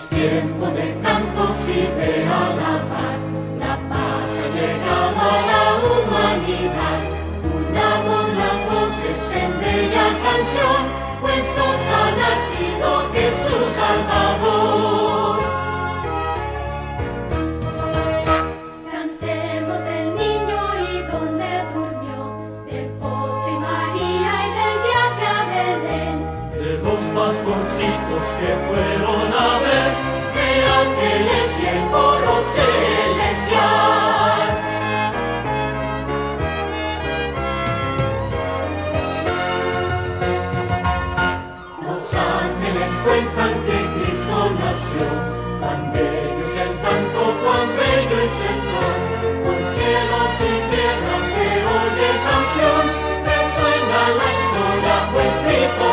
Es tiempo de cantos y de alabar, la paz ha llegado a la humanidad. Que fueron a ver, de ángeles y el coro celestial. Los ángeles cuentan que Cristo nació, cuán bello es el canto, cuán bello es el sol, por cielos y tierra se oye canción, resuena la historia, pues Cristo